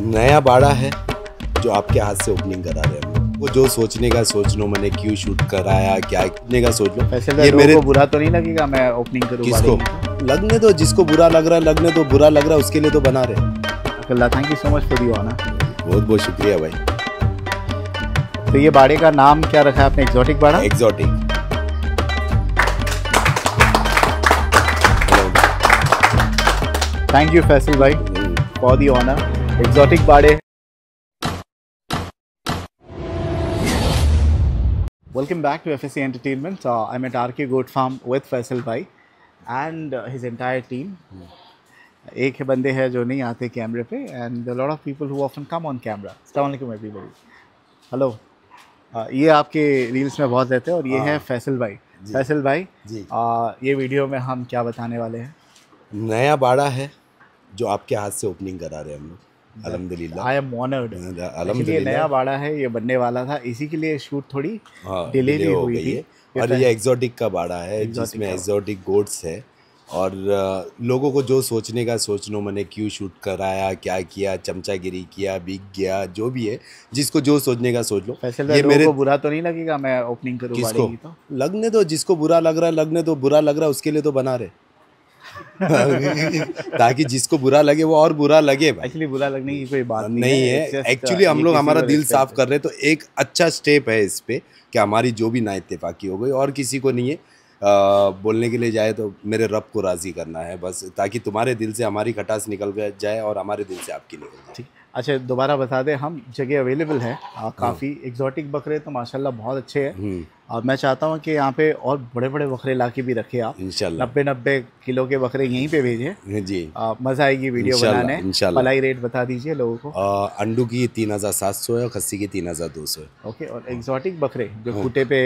नया बाड़ा है जो आपके हाथ से ओपनिंग करा रहे हैं वो जो सोचने का सोच लो मैंने क्यों शूट कराया क्या कितने का सोच लो। ये ये मेरे को बुरा तो नहीं लगेगा मैं ओपनिंग करूँ किसको? लगने दो जिसको बुरा लग रहा है लगने दो बुरा लग रहा है उसके लिए तो बना रहे अल्लाह thank you so much for the honour बहुत बहुत शुक्रिया भाई। तो ये बाड़े का नाम क्या रखा है आपने? एग्जॉटिक बाड़ा? एग्जॉटिक थैंक यू फैसल भाई फॉर दी ऑनर एग्जॉटिक बाड़े। Welcome back to FSC Entertainment. Uh, I'm at RK Goat Farm with Faisal Bhai and uh, his entire team. एक है बंदे हैं जो नहीं आते कैमरे पे and lot of people who often come on camera अस्सलाम वालेकुम एवरीबॉडी हेलो ये आपके रील्स में बहुत रहते हैं और ये है। फैसल भाई. फैसल भाई जी। uh, ये वीडियो में हम क्या बताने वाले हैं? नया बाड़ा है जो आपके हाथ से ओपनिंग करा रहे हैं हम लोग। अल्हम्दुलिल्लाह। आई एम ऑनर्ड नया बाड़ा है ये बनने वाला था। इसी के लिए शूट थोड़ी भी हुई थी। है। और ये एग्जॉटिक का बाड़ा है जिसमें एग्जॉटिक गोड्स है। और लोगों को जो सोचने का सोच लो मैंने क्यों शूट कराया क्या किया चमचागिरी किया बिक गया जो भी है जिसको जो सोचने का सोच लो ये मेरे को बुरा तो नहीं लगेगा मैं ओपनिंग करूँ किसको? तो? लगने दो जिसको बुरा लग रहा है लगने दो बुरा लग रहा है उसके लिए तो बना रहे। ताकि जिसको बुरा लगे वो और बुरा लगे एक्चुअली बुरा लगने की कोई बात नहीं, नहीं है एक्चुअली uh, हम लोग हमारा दिल साफ़ कर रहे हैं तो एक अच्छा स्टेप है इस पे कि हमारी जो भी ना इत्तेफाकी हो गई और किसी को नहीं है। आ, बोलने के लिए जाए तो मेरे रब को राज़ी करना है बस ताकि तुम्हारे दिल से हमारी खटास निकल जाए और हमारे दिल से आपकी निकल जाए। ठीक। अच्छा दोबारा बता दें हम जगह अवेलेबल है काफ़ी एग्जॉटिक बकरे तो माशाल्लाह बहुत अच्छे हैं। हम्म। और मैं चाहता हूँ कि यहाँ पे और बड़े बड़े बकरे ला के भी रखे आप। इंशाल्लाह। नब्बे नब्बे किलो के बकरे यहीं पे भेजें। जी। आ, मज़ा आएगी वीडियो बनाने। इंशाल्लाह। पलाई रेट बता दीजिए लोगों को। आ, अंडू की तीन हज़ार सात सौ है और खस्सी की तीन हज़ार दो सौ है। ओके और एग्जॉटिक बकरे जो हाँ। खूटे पे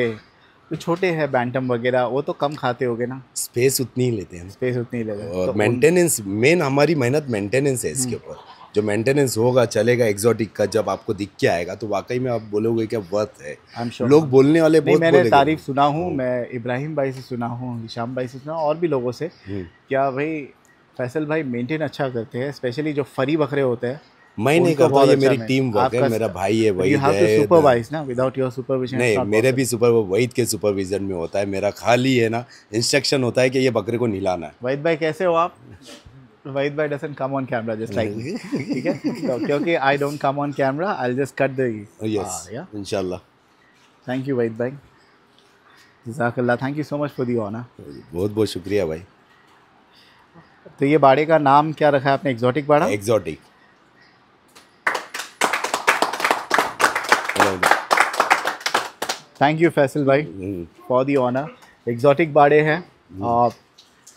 जो छोटे हैं बैंटम वगैरह वो तो कम खाते होगे ना? स्पेस उतनी ही लेते हैं। स्पेस उतनी ले लेते और मेंटेनेंस मेन हमारी मेहनत मेंटेनेंस है इसके हम्म। ऊपर। जो मेंटेनेंस होगा चलेगा एग्जॉटिक का जब आपको दिख के आएगा तो वाकई में आप बोलोगे कि वर्थ है। श्योर लोग बोलने वाले बहुत मैंने तारीफ़ सुना हूँ मैं इब्राहिम भाई से सुना हूँ हिशाम भाई से सुना और भी लोगों से। हम्म। क्या भाई फैसल भाई मेंटेन अच्छा करते हैं स्पेशली जो फरी बकरे होते हैं मैं नहीं करता ये अच्छा मेरी टीम वर्क है मेरा भाई है वही है सुपरवाइज ना विदाउट योर सुपरविजन नहीं मेरे भी सुपर वहीद के सुपरविजन में होता है मेरा खाली है ना इंस्ट्रक्शन होता है कि ये बकरे को निलाना है। वहीद भाई कैसे हो आप? वहीद भाई doesn't come on camera just like ठीक है? तो क्योंकि I don't come on camera I just cut the yes इंशाल्लाह. थैंक यू वहीद भाई जजाकल्ला thank you so much for the honour बहुत बहुत शुक्रिया भाई. तो ये बाड़े का नाम क्या रखा है आपने? एग्जॉटिक बाड़ा? एग्जॉटिक थैंक यू फैसल भाई फॉर दी ऑनर एग्जॉटिक बाड़े हैं. और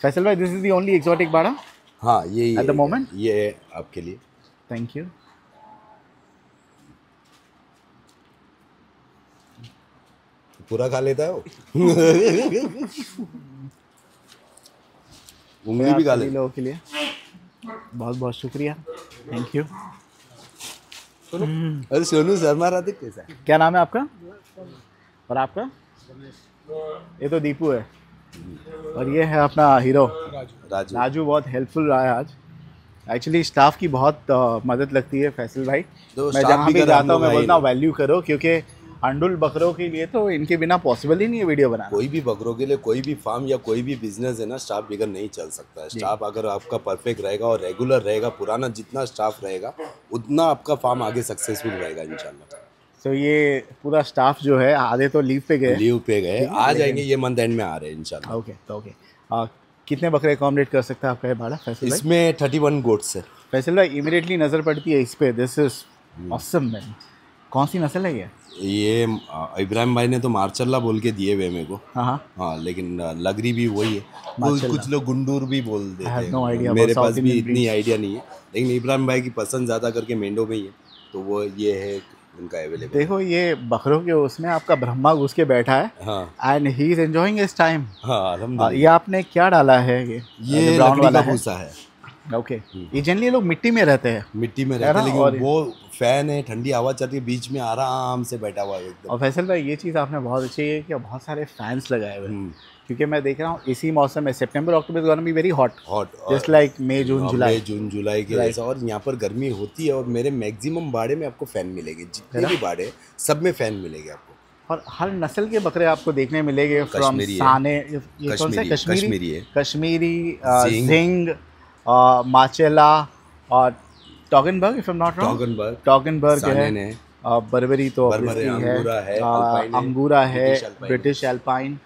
फैसल भाई this is the only exotic बाड़ा? हाँ ये At the moment? ये है आपके लिए। थैंक यू पूरा खा लेता है वो? उंगली भी खा सभी ले। लोगों के लिए बहुत बहुत शुक्रिया थैंक यू अरे सोनू शर्मा राधे कैसा है? क्या नाम है आपका? और आपका? ये तो दीपू है। और ये है अपना हीरो। राजू। राजू बहुत हेल्पफुल रहा है आज। एक्चुअली स्टाफ की बहुत अ, मदद लगती है फैसल भाई। तो मैं जहाँ भी भी जाता हूँ मैं बोलता हूँ वैल्यू करो क्योंकि अंडुल बकरों के लिए तो इनके बिना पॉसिबल ही नहीं है वीडियो बनाना. कोई भी बकरों के लिए कोई भी फार्म या कोई भी बिज़नेस है ना स्टाफ बिगड़ नहीं चल सकता है। स्टाफ अगर आपका परफेक्ट रहेगा और रेगुलर रहेगा पुराना जितना स्टाफ रहेगा उतना आपका फार्म आगे सक्सेसफुल रहेगा इंशाल्लाह तो ये पूरा स्टाफ जो है आधे तो लीव पे गए। लीव पे गए। आ जाएँगे ये मंथ एंड में आ रहे हैं इंशाल्लाह। ओके तो ओके आ, कितने बकरे अकोमोडेट कर सकता है आपका ये भाड़ा फैसल इसमें थर्टी वन गोट्स है फैसल भाई इमीडिएटली नज़र पड़ती है इस पे। This is. ऑसम मैन कौन सी नस्ल है ये? ये इब्राहिम भाई ने तो मार्चल्ला बोल के दिए हुए मेरे को। हाँ हाँ। हाँ लेकिन लगरी भी वही है। कुछ कुछ लोग गुंडूर भी बोल देते हैं। no मेरे पास भी इतनी आइडिया नहीं है। लेकिन इब्राहिम भाई की पसंद ज़्यादा करके मेंढो में ही है। तो वो ये है उनका अवेलेबल देखो ये बकरों के उसमें आपका ब्रह्मा घुस के बैठा है हाँ। एंड ही इज़ एंजॉइंग इस टाइम हाँ अल्हम्दुलिल्लाह। ये आपने क्या डाला है ये ये ब्राउन वाला भूसा है। ओके ये जनरली लोग मिट्टी में रहते हैं। मिट्टी में रहता? है लेकिन वो फ़ैन है ठंडी हवा चलती है बीच में आराम से बैठा हुआ है एकदम। और फैसल भाई ये चीज़ आपने बहुत अच्छी है कि बहुत सारे फैंस लगाए हुए हैं। हम्म, क्योंकि मैं देख रहा हूँ इसी मौसम में September October is gonna be very hot hot just like May June July May June July के. जैसा और यहाँ पर गर्मी होती है और मेरे मैक्सिमम बाड़े में आपको फ़ैन मिलेंगे। जितने भी बाड़े सब में फ़ैन मिलेगे आपको। और हर नस्ल के बकरे आपको देखने मिलेंगे फ्रॉम साने कौन सा? कश्मीरी- कश्मीरी? है। अ, जिंग। माचेला और Toggenburg if I am not Toggenburg Toggenburg है। है। बर्बरी तो बर्बरी, obviously है। अंगूरा है, है, है ब्रिटिश अल्पाइन। एल्पाइन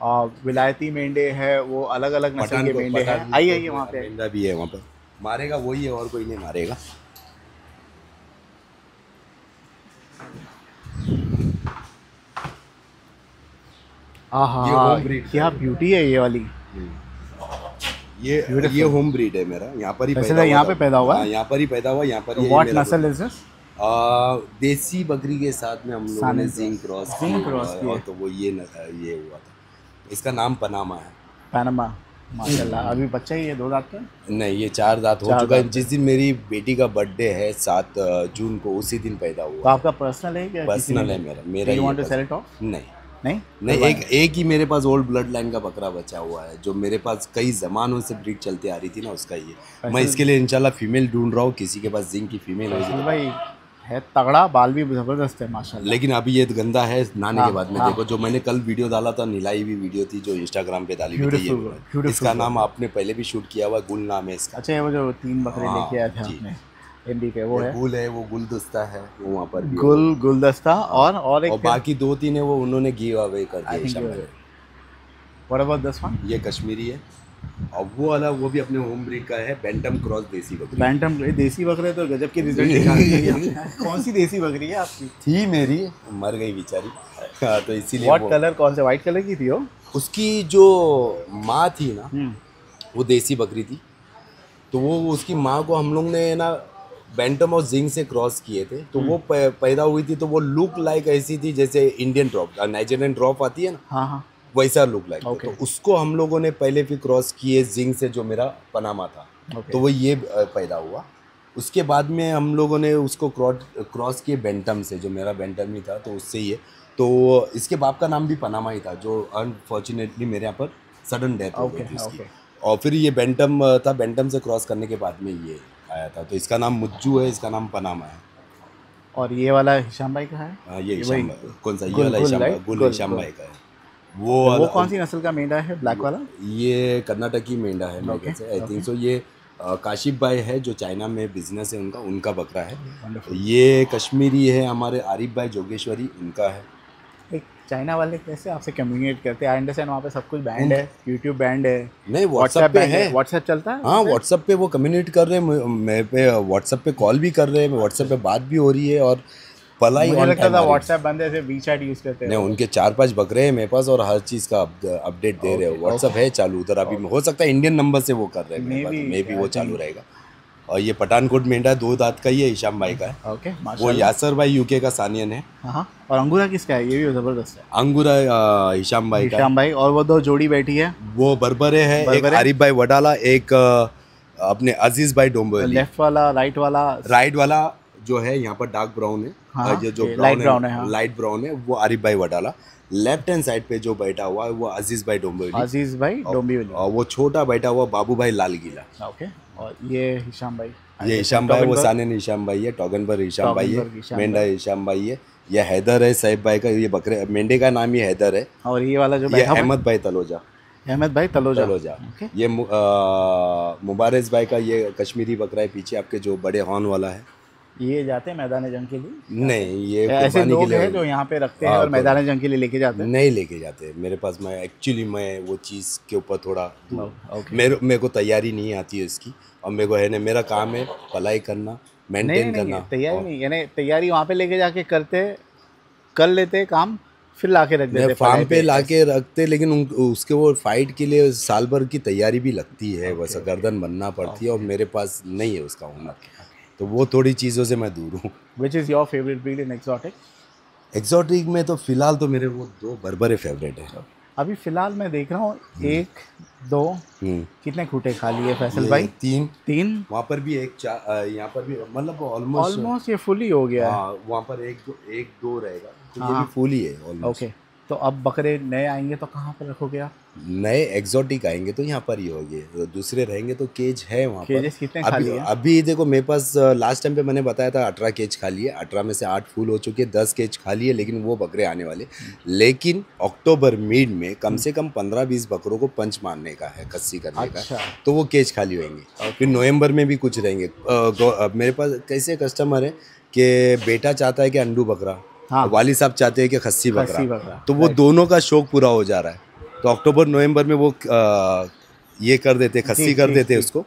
और विलायती मेंढे है वो अलग अलग नस्ल के मेंढे हैं। पठानकोट आइए वहाँ पे। मेंढा भी है वहाँ पर मारेगा वही है और कोई नहीं मारेगा। home क्या ब्यूटी है ये वाली। ये ये होम ब्रीड है मेरा यहाँ पर ही पैदा तो यहाँ पे पैदा हुआ? यहाँ पर ही पैदा हुआ यहाँ पर व्हाट नस्ल इज़ दिस देसी बकरी के साथ में हम लोगों ने जिंक क्रॉस जिंक क्रॉस किया। तो वो ये ये हुआ था। इसका नाम पनामा है। पैनमा माशाल्लाह अभी बच्चा ही है दो दांत का? नहीं ये चार दांत हो चुका है। जिस दिन मेरी बेटी का बर्थडे है सात जून को उसी दिन पैदा तो हुआ आपका पर्सनल है क्या पर्सनल है मेरा। मेरा you want to sell it off नहीं। नहीं? नहीं एक एक ही मेरे पास ओल्ड ब्लड लाइन का बकरा बचा हुआ है जो मेरे पास कई जमानों से ब्रीड चलती आ रही थी ना उसका ये। मैं इसके लिए इंशाल्लाह फीमेल ढूंढ रहा हूँ किसी के पास जिंक की फीमेल हो भाई है तगड़ा बाल भी ज़बरदस्त है माशाल्लाह। लेकिन अभी ये गंदा है नाने हाँ, के बाद में देखो जो मैंने कल वीडियो डाला था निलाई भी वीडियो थी जो इंस्टाग्राम पे डाली हुई थी ये इसका नाम आपने पहले भी शूट किया हुआ गुल नाम है इसका। अच्छा ये वो जो तीन बकरे हाँ, लेके आए थे आपने पे वो है। गुल है वो गुलदस्ता है वो वहाँ पर गुल गुलदस्ता और और एक और बाकी दो तीन है वो उन्होंने गिव अवे कर आई दिया। व्हाट अबाउट दिस वन ये कश्मीरी है। और वो वाला वो भी अपने होम ब्रीड का है बेंटम क्रॉस देसी बकरी। बैंटम देसी बकरे तो गजब की रिज़ल्ट है कौन सी देसी बकरी है आपकी? थी मेरी मर गई बेचारी। हाँ, तो इसीलिए व्हाट कलर कौन से व्हाइट कलर की थी वो? उसकी जो माँ थी ना हम्म। वो देसी बकरी थी। तो वो उसकी माँ को हम लोग ने ना बैंटम और जिंग से क्रॉस किए थे तो वो पैदा हुई थी तो वो लुक लाइक ऐसी थी जैसे इंडियन ड्रॉप नाइजीरियन ड्रॉप आती है ना? हाँ हाँ। वैसा लुक लाइक Okay. तो उसको हम लोगों ने पहले भी क्रॉस किए जिंग से जो मेरा पनामा था। Okay. तो वो ये पैदा हुआ। उसके बाद में हम लोगों ने उसको क्रॉस क्रॉस किए बेंटम से जो मेरा बेंटम ही था तो उससे ही है तो इसके बाप का नाम भी पनामा ही था जो अनफॉर्चुनेटली मेरे यहाँ पर सडन डेथ हो गई थी उसकी और फिर ये बेंटम था बेंटम से क्रॉस करने के बाद में ये। आया था तो इसका नाम मुज्जू है इसका नाम पनामा है। और ये वाला हिशाम भाई का है? हाँ, ये हिशाम कौन सा ये वाला हिशाम भाई- गुल हिशाम भाई का है। वो वो कौन सी नस्ल का मेंढा है? ब्लैक वाला? ये कर्नाटकी मेंढा है मेरे से आई थिंक सो ये काशिफ भाई है जो चाइना में बिज़नेस है उनका उनका बकरा है। ये कश्मीरी है हमारे आरिफ भाई जोगेश्वरी उनका है। चाइना वाले कैसे आपसे कम्युनिकेट करते हैं? आई अंडरस्टैंड वहाँ पे सब कुछ बैंड है यूट्यूब बैंड है। नहीं व्हाट्सएप पे है। व्हाट्सएप चलता है? हाँ व्हाट्सएप पे वो कम्युनिकेट कर रहे हैं मैं- मैं पे व्हाट्सएप पे कॉल भी कर रहे हैं व्हाट्सएप पे बात भी हो रही है और पलाई मुझे लगता था है। व्हाट्सएप बंद है वी चैट यूज़ करते हैं। नहीं उनके चार पाँच बकरे हैं मेरे पास और हर चीज़ का अपडेट दे रहे हो। व्हाट्सएप है चालू उधर अभी हो सकता है इंडियन नंबर से वो कर रहे हैं मे भी वो चालू रहेगा। और ये पठानकोट मेंढा दो दांत का ही है ईशाम भाई का है। ओके वो यासर भाई यूके का सानियन है। हाँ हाँ। और अंगूरा किसका है? ये भी ज़बरदस्त है। अंगूरा ईशाम भाई का है। हिशाम भाई और वो दो जोड़ी बैठी है। वो बरबरे है। एक आरिफ भाई वडाला एक अपने अज़ीज़ भाई डोंबोली लेफ़्ट वाला राइट वाला। राइट वाला जो है यहाँ पर डार्क ब्राउन है। हाँ, जो ब्राउन light brown है, हाँ। लाइट ब्राउन है वो आरिफ भाई वडाला। लेफ़्ट हैंड साइड पे जो बैठा हुआ है वो अज़ीज़ भाई डोंबोली अज़ीज़ भाई डोंबिवली। और वो छोटा बैठा हुआ बाबू भाई लाल गीला। ओके और ये हिशाम भाई। ये हिशाम भाई वो? सानिन हिशाम भाई है टॉगनबर हिशाम भाई है मेंढा हिशाम भाई है। ये हैदर है साहिब भाई का ये बकरे मेंढे का नाम ही हैदर है। और ये वाला जो बैठा अहमद भाई तलोजा। अहमद भाई तलोजा। तलोजा। ये मुबारस भाई का ये कश्मीरी बकरा है पीछे आपके जो बड़े हॉर्न वाला है। ये जाते हैं मैदान जंग के लिए? नहीं ये ऐसे लोग हैं जो यहाँ पे रखते हैं हाँ, और मैदान जंग के लिए लेके जाते हैं? नहीं लेके जाते। मेरे पास मैं एक्चुअली मैं वो चीज़ के ऊपर थोड़ा मेरे मेरे को तैयारी नहीं आती है इसकी। और मेरे को है ना मेरा काम है पलाई करना मेंटेन करना। तैयारी नहीं यानी तैयारी वहाँ पे लेके जाके करते कर लेते काम फिर लाके रख देते मैं फार्म पे लाके रखते लेकिन उन, उसके वो फाइट के लिए साल भर की तैयारी भी लगती है। वैसा गर्दन बनना पड़ती है और मेरे पास नहीं है उसका हुनर तो वो थोड़ी चीज़ों से मैं दूर हूँ। Which is your favourite breed in exotic exotic में तो फ़िलहाल तो मेरे वो दो बरबरे फेवरेट है। अभी फ़िलहाल मैं देख रहा हूँ एक दो हम्म, कितने खूटे खाली है फैसल भाई? तीन। तीन? वहाँ पर भी एक चार यहाँ पर भी मतलब ऑलमोस्ट ऑलमोस्ट ये फुल ही हो गया है। हाँ वहाँ पर एक दो एक दो रहेगा। तो ये हाँ। भी फुल ही है ऑलमोस्ट ओके तो अब बकरे नए आएँगे तो कहाँ पर रखोगे आप? नए एग्जॉटिक आएँगे तो यहाँ पर ही होंगे। तो दूसरे रहेंगे तो केज है वहाँ पर। कितने अभी खाली हैं? अभी देखो मेरे पास लास्ट टाइम पे मैंने बताया था अठारह केज खाली है। अठारह में से आठ फूल हो चुके हैं दस केज खाली है लेकिन वो बकरे आने वाले लेकिन अक्टूबर मिड में कम से कम पंद्रह बीस बकरों को पंच मारने का है कस्सी करने अच्छा। का तो वो केज खाली होंगे। फिर नवंबर में भी कुछ रहेंगे। मेरे पास कैसे कस्टमर है कि बेटा चाहता है कि अंडू बकरा। हाँ। वाली साहब चाहते हैं कि खस्सी बकरा। बकरा। तो वो दोनों का शौक पूरा हो जा रहा है। तो अक्टूबर नवंबर में वो आ, ये कर देते खस्सी कर देते उसको।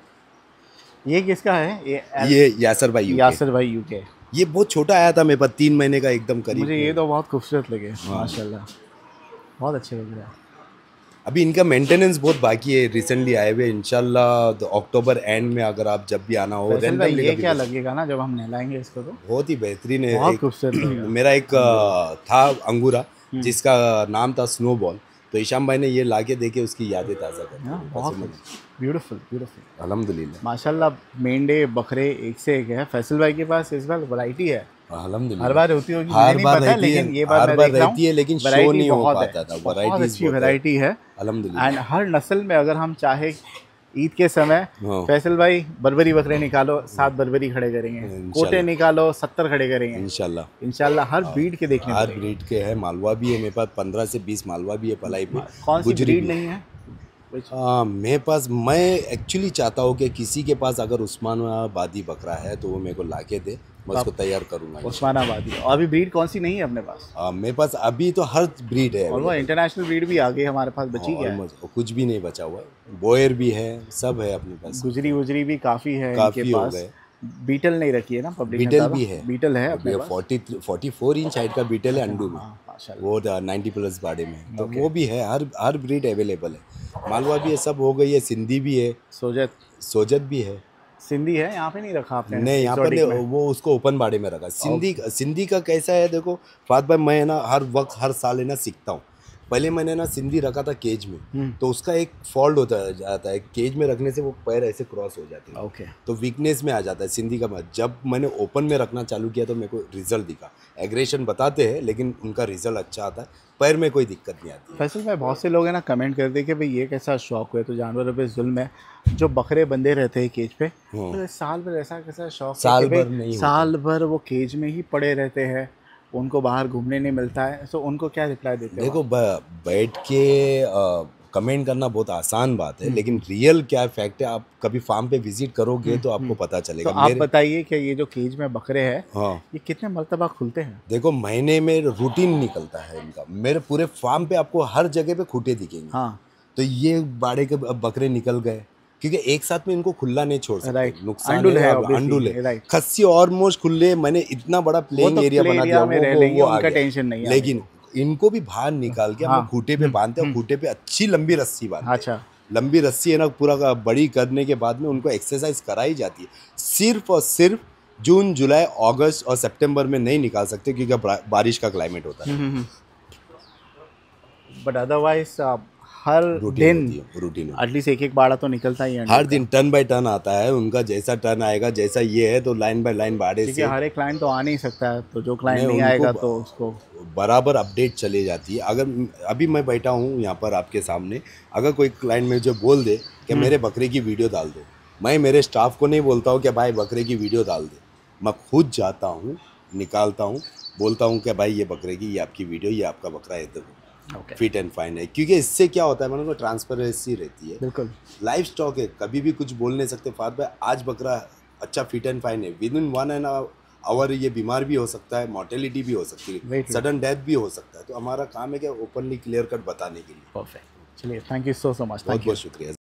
ये किसका है? ये ये यासर भाई यासर भाई यूके ये बहुत छोटा आया था मेरे पास तीन महीने का एकदम करीब मुझे ये तो बहुत खूबसूरत लगे माशा माशाल्लाह। बहुत अच्छे लग रहा हैं। अभी इनका मेंटेनेंस बहुत बाकी है रिसेंटली आए हुए इंशाल्लाह तो अक्टूबर एंड में अगर आप जब भी आना हो फैसल ये क्या लगेगा ना जब हम नहलाएँगे इसको तो? बहुत ही बेहतरीन है मेरा एक था अंगूरा हम्म। जिसका नाम था स्नोबॉल तो ईशाम भाई ने ये ला के देके उसकी यादें ताज़ा कर ब्यूटीफुल ब्यूटीफुल अलहमदिल्ला माशाल्लाह मेंढे बकरे एक से एक है। फैसल भाई के पास इस बार वैरायटी है। हर बार होती होगी हर नहीं बार पता रहती लेकिन है ये बार देख रहती है। लेकिन शो नहीं हो पाता था। वैरायटी है। एंड हर नस्ल में अगर हम चाहे ईद के समय हाँ। फैसल भाई बरबरी बकरे निकालो सात बरबरी खड़े करेंगे। कोटे निकालो सत्तर खड़े करेंगे। इनशाला इनशाला हर ब्रीड के देखने हर ब्रीड के है मालवा भी है मेरे पास पंद्रह से बीस मालवा भी है पलाई पे। कौन सी ब्रीड नहीं है? हाँ मेरे पास मैं एक्चुअली चाहता हूँ कि किसी के पास अगर उस्मानाबादी बकरा है तो वो मेरे को लाके दे। मैं उसको तैयार करूँगा उस्मानाबादी। और अभी ब्रीड कौन सी नहीं है अपने पास? हाँ, मेरे पास अभी तो हर ब्रीड है और वो इंटरनेशनल ब्रीड भी आ गई हमारे पास बची है कुछ भी नहीं बचा हुआ है। बोयर भी है सब है अपने पास। गुजरी गुजरी भी काफ़ी है काफ़ी हो गए। बीटल नहीं रखी है ना पब्लिक बीटल भी है। बीटल है अपने पास? Forty forty four inch height का बीटल है अंडू में। हाँ, वो नाइन्टी प्लस बाड़े में तो वो भी है हर हर ब्रीड अवेलेबल है। मालवा भी है सब हो गई है सिंधी भी है। सोजत। सोजत भी है। सिंधी है यहाँ पे नहीं रखा आपने नहीं यहाँ पर वो उसको ओपन बाड़े में रखा। सिंधी सिंधी का कैसा है देखो फात भाई मैं ना हर वक्त हर साल है ना सीखता हूँ। पहले मैंने ना सिंधी रखा था केज में हम्म। तो उसका एक फॉल्ट होता जाता है। केज में रखने से वो पैर ऐसे क्रॉस हो जाते हैं। ओके तो वीकनेस में आ जाता है सिंधी का मत। जब मैंने ओपन में रखना चालू किया तो मेरे को रिज़ल्ट दिखा। एग्रेशन बताते हैं लेकिन उनका रिज़ल्ट अच्छा आता है। पैर में कोई दिक्कत नहीं आती। फैसल भाई बहुत से लोग हैं ना कमेंट करते हैं कि भाई ये कैसा शौक है? तो जानवरों पे जुल्म है। जो बकरे बंधे रहते हैं केज पे हाँ। तो साल भर ऐसा कैसा शौक साल भर नहीं साल भर वो केज में ही पड़े रहते हैं। उनको बाहर घूमने नहीं मिलता है। तो उनको क्या रिप्लाई देते हो देखो बैठ के कमेंट करना बहुत आसान बात हम्म। है लेकिन रियल क्या फैक्ट है आप कभी फार्म पे विज़िट करोगे तो आपको पता चलेगा। तो आप बताइए कि ये जो केज में बकरे हैं हाँ। ये कितने मरतबा खुलते हैं? देखो महीने में रूटीन निकलता है इनका। मेरे पूरे फार्म पे आपको हर जगह पे खूटे दिखेंगे। हाँ। तो ये बाड़े के बकरे निकल गए। क्योंकि एक साथ में इनको खुला नहीं छोड़ सकते। Right. नुकसान अंडुल है. अंडुल है Right. खस्सी ऑलमोस्ट खुले मैंने इतना बड़ा प्लेइंग तो एरिया बना दिया में वो- वो- उनका टेंशन नहीं लेकिन इनको भी बाहर निकाल के हम हाँ। लोग खूटे पे बांधते हैं और खूटे पे अच्छी लंबी रस्सी बांधते हैं। अच्छा। लंबी रस्सी है ना पूरा बड़ी करने के बाद में उनको एक्सरसाइज कराई जाती है। सिर्फ़ और सिर्फ़ जून जुलाई अगस्त और सितंबर में नहीं निकाल सकते क्योंकि बारिश का क्लाइमेट होता है। बट अदरवाइज़ हर दिन रूटीन एटलीस्ट एक एक बाड़ा तो निकलता ही है हर दिन टर्न बाय टर्न आता है उनका जैसा टर्न आएगा जैसा ये है तो लाइन बाय लाइन बाड़े से हर एक क्लाइंट तो आ नहीं सकता है तो जो क्लाइंट नहीं, आएगा तो उसको बराबर अपडेट चली जाती है। अगर अभी मैं बैठा हूँ यहाँ पर आपके सामने अगर कोई क्लाइंट मुझे बोल दे कि हम्म। मेरे बकरे की वीडियो डाल दो मैं मेरे स्टाफ को नहीं बोलता हूँ कि भाई बकरे की वीडियो डाल दे। मैं खुद जाता हूँ निकालता हूँ बोलता हूँ कि भाई ये बकरे की ये आपकी वीडियो ये आपका बकरा है ओके फिट एंड फाइन है। क्योंकि इससे क्या होता है मतलब ट्रांसपेरेंसी रहती है। बिल्कुल। लाइफ स्टॉक है कभी भी कुछ बोल नहीं सकते। फार भाई आज बकरा अच्छा फिट एंड फाइन है। Within one and hour ये बीमार भी हो सकता है मोर्टेलिटी भी हो सकती है। सडन डेथ भी हो सकता है। तो हमारा काम है क्या ओपनली क्लियर कट बताने के लिए। परफेक्ट चलिए thank you so so much बहुत बहुत शुक्रिया।